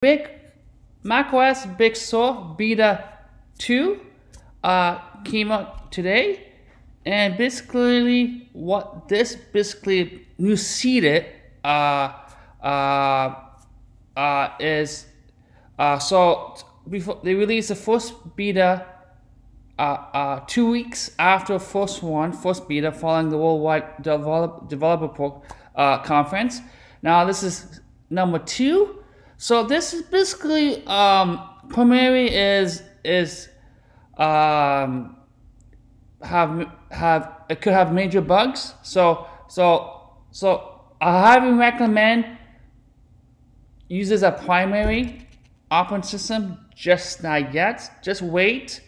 Big macOS Big Sur Beta 2 uh, came out today, and basically what this basically new seeded uh, uh, uh, is uh, so before they released the first beta uh, uh, two weeks after first one, first beta, following the Worldwide Develop, Developer uh, Conference. Now this is number two so this is basically um, Primary is is um, have have it could have major bugs. So so so I highly recommend uses a primary operating system just not yet. Just wait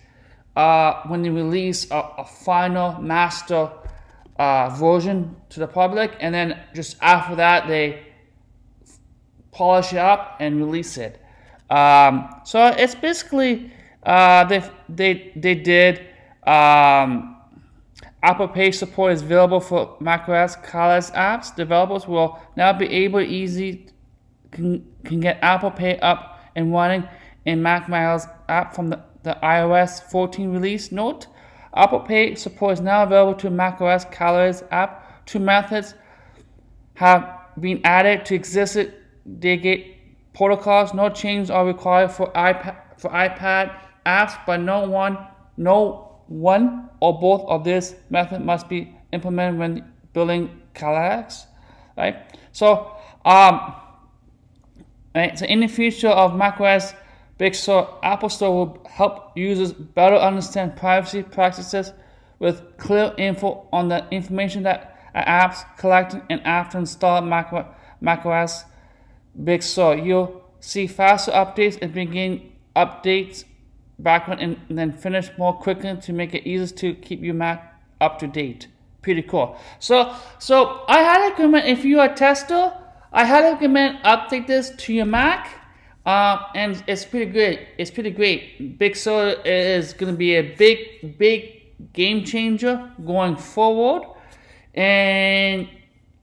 uh, when they release a, a final master uh, version to the public, and then just after that they polish it up and release it. Um, so it's basically uh, they they they did um, Apple Pay support is available for macOS Collars apps. Developers will now be able to easy can, can get Apple Pay up and running in macOS app from the, the iOS 14 release. Note: Apple Pay support is now available to macOS Collars app. Two methods have been added to existing delegate protocols. No changes are required for iPad for iPad apps, but no one, no one or both of this method must be implemented when building Kallax, right? So, um, right, so in the future of macOS Big Sur, Apple Store will help users better understand privacy practices with clear info on the information that apps collecting and after install macOS Big Sur. You'll see faster updates and begin updates background and, then finish more quickly to make it easier to keep your Mac up to date. Pretty cool. So, so I highly recommend if you're a tester, I highly recommend update this to your Mac. Um, and it's pretty great. It's pretty great. Big Sur is going to be a big, big game changer going forward, and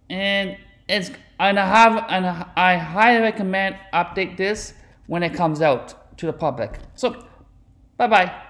and it's and I have and I highly recommend update this when it comes out to the public. So, bye bye.